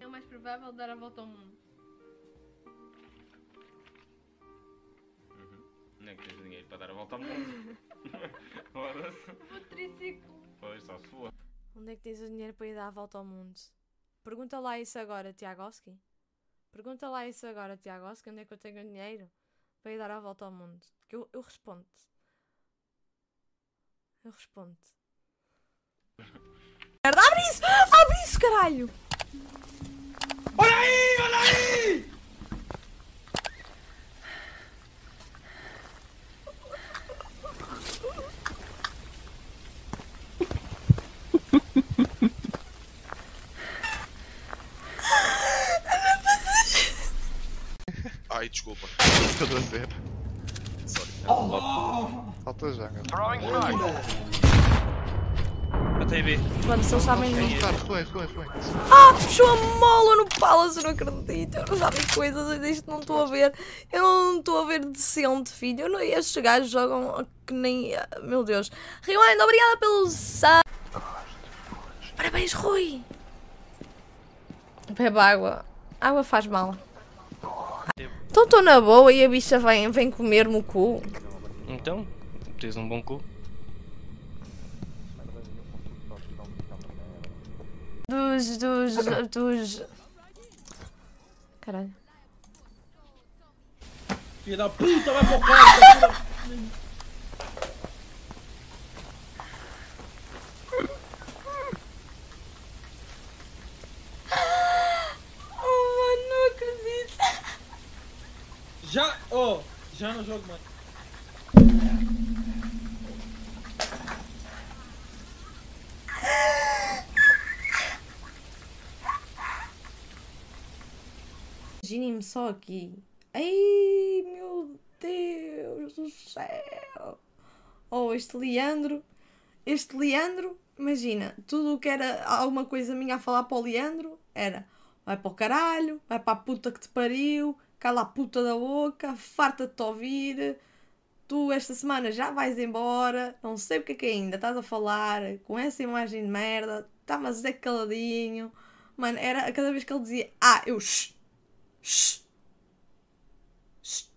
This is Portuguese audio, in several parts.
É o mais provável dar a volta ao mundo. Uhum. Não é que tens dinheiro para dar a volta ao mundo. Foda-se. O triciclo. Pois, só se for. Onde é que tens o dinheiro para ir dar a volta ao mundo? Pergunta lá isso agora, Tiagoski. Pergunta lá isso agora, Tiagoski, onde é que eu tenho o dinheiro para ir dar a volta ao mundo? Que eu, eu respondo. Eu respondo. Merda, abre isso! Abre isso, caralho! Ai, desculpa. Estou a ver. Sorry. Falta já, meu. Até B. Mano, se eles sabem de mim. Recuei, recuei, recuei. Ah, puxou a mola no Palace, eu não acredito. Eu não sabem coisas, eu isto não estou a ver. Eu não estou a ver decente, filho. Eu não, estes gajos jogam que nem. ah, Meu Deus. Rewind, obrigada pelo. Parabéns, Rui. Bebe água. Água faz mal. Então estou na boa e a bicha vem, vem comer-me o cu. Então, tens um bom cu. Dos, dos, dos. Caralho. Filha da puta, vai pro carro, filha da... Oh, mano, não acredito. Já, oh, já não jogo mais. Imaginem-me só aqui. Ai, meu Deus do céu. Oh, este Leandro. Este Leandro, imagina, tudo o que era alguma coisa minha a falar para o Leandro era vai para o caralho, vai para a puta que te pariu, cala a puta da boca, farta de te ouvir. Tu esta semana já vais embora, não sei o que é que ainda estás a falar com essa imagem de merda, está-me a dizer caladinho. Mano, era a cada vez que ele dizia, ah, eu shh, shh, shh.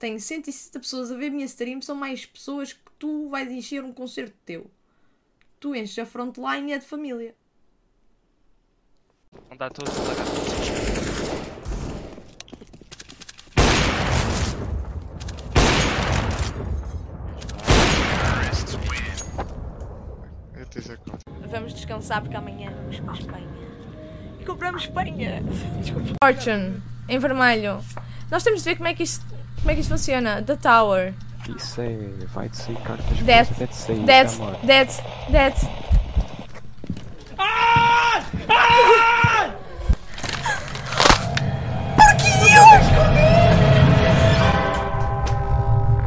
Tenho 160 pessoas a ver minha stream, são mais pessoas que tu vais encher um concerto teu. Tu enches a frontline e é de família. Não dá todos os lagartos. Eu te dizer conta. Vamos descansar porque amanhã vamos para a Espanha. E compramos Espanha. Desculpa. Fortune, em vermelho. Nós temos de ver como é que isto, como é que isto funciona. The Tower. Isso é, vai de sair cartas Death. deve sair, Dead, amor. dead, dead.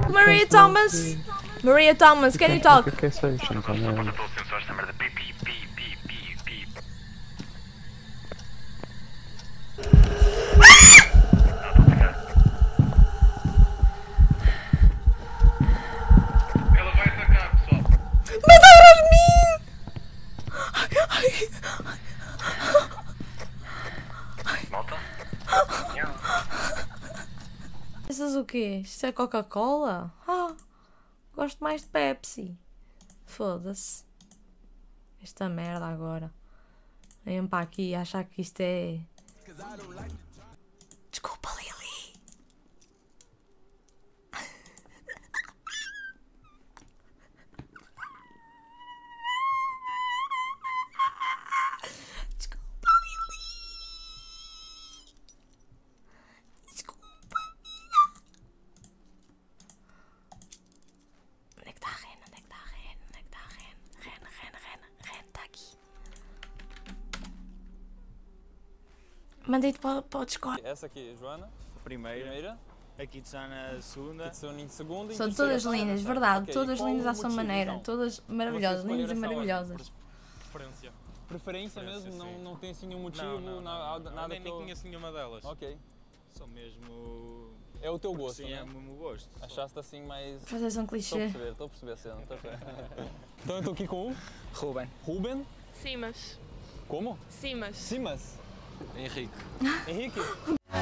Maria Thomas. Maria Thomas, can you talk? O que é que é isso? Não tá mesmo. Ela vai atacar, pessoal. Mataram a mim! Ai, ai. Malta? Essas o quê? Isto é Coca-Cola? Ah, gosto mais de Pepsi. Foda-se. Esta merda agora. Venham para aqui achar que isto é. Mandei-te para, para o Discord. Essa aqui, Joana, Primeira. primeira. Aqui está na segunda. Kitsun em segunda. e São todas lindas, verdade. Ok, Todas lindas à sua maneira. então? Todas maravilhosas, lindas e maravilhosas. Preferência. Preferência Preferência, mesmo? sim. Não, não tem assim nenhum motivo? Não, não, não. nada nem, que nem eu- conheço nenhuma delas. Ok. Só mesmo. É o teu gosto, Sim, né? é o meu gosto. Achaste assim mais... Fazes um Estou a clichê. perceber, estou a perceber a cena. estou a perceber. então eu estou aqui com o Ruben. Ruben. Sim, mas. Como? Simas. Simas? Henrique. Henrique?